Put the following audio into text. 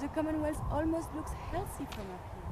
The Commonwealth almost looks healthy from up here.